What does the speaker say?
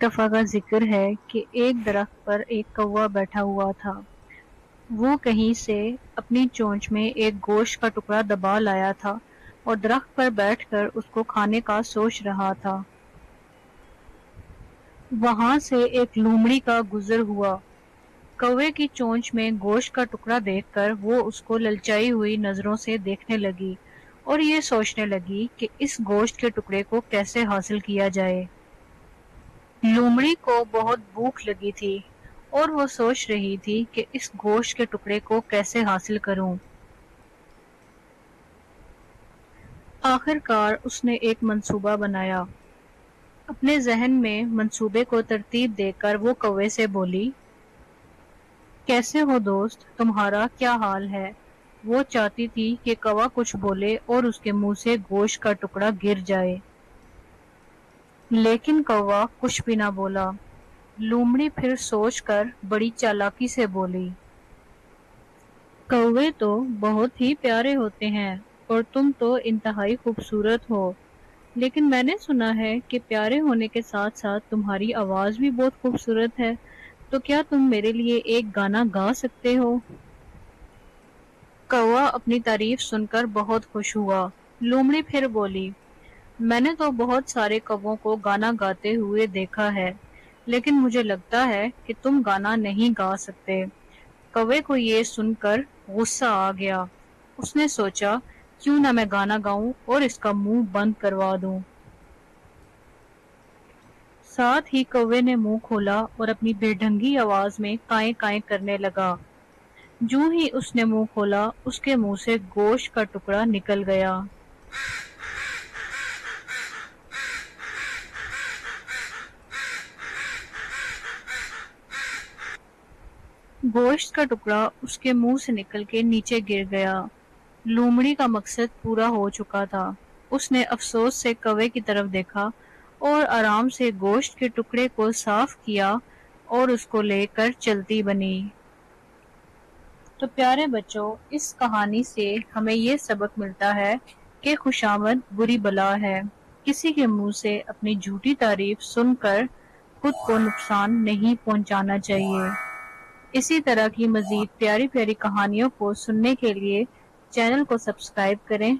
दफ़ा का ज़िक्र है कि एक दरख्त पर एक कौवा बैठा हुआ था। वो कहीं से अपनी चोंच में एक गोश्त का टुकड़ा दबा लाया था और दरख्त पर बैठकर उसको खाने का सोच रहा था। वहाँ से एक लूमड़ी का गुजर हुआ। कौवे की चोंच में गोश्त का टुकड़ा देखकर वो उसको ललचाई हुई नज़रों से देखने लगी और ये सोचने लगी कि इस गोश्त के टुकड़े को कैसे हासिल किया जाए। लोमड़ी को बहुत भूख लगी थी और वो सोच रही थी कि इस गोश्त के टुकड़े को कैसे हासिल करूँ। आखिरकार उसने एक मंसूबा बनाया। अपने जहन में मंसूबे को तरतीब देकर वो कौवे से बोली, कैसे हो दोस्त, तुम्हारा क्या हाल है? वो चाहती थी कि कौवा कुछ बोले और उसके मुँह से गोश्त का टुकड़ा गिर जाए। लेकिन कौवा कुछ भी ना बोला। लूमड़ी फिर सोचकर बड़ी चालाकी से बोली, कौवे तो बहुत ही प्यारे होते हैं और तुम तो इंतहाई खूबसूरत हो। लेकिन मैंने सुना है कि प्यारे होने के साथ साथ तुम्हारी आवाज़ भी बहुत खूबसूरत है। तो क्या तुम मेरे लिए एक गाना गा सकते हो? कौवा अपनी तारीफ़ सुनकर बहुत खुश हुआ। लूमड़ी फिर बोली मैंने तो बहुत सारे कवों को गाना गाते हुए देखा है, लेकिन मुझे लगता है कि तुम गाना नहीं गा सकते। कवे को ये सुनकर गुस्सा आ गया। उसने सोचा, क्यों ना मैं गाना गाऊं और इसका मुँह बंद करवा दूँ। साथ ही कौवे ने मुँह खोला और अपनी बेढंगी आवाज़ में काए काए करने लगा। जो ही उसने मुँह खोला, उसके मुँह से गोश्त का टुकड़ा निकल गया। गोश्त का टुकड़ा उसके मुँह से निकल के नीचे गिर गया। लूमड़ी का मकसद पूरा हो चुका था। उसने अफसोस से कवे की तरफ़ देखा और आराम से गोश्त के टुकड़े को साफ़ किया और उसको लेकर चलती बनी। तो प्यारे बच्चों, इस कहानी से हमें ये सबक मिलता है कि खुशामद बुरी बला है। किसी के मुँह से अपनी झूठी तारीफ़ सुनकर खुद को नुकसान नहीं पहुंचाना चाहिए। इसी तरह की मजीद प्यारी प्यारी कहानियों को सुनने के लिए चैनल को सब्सक्राइब करें।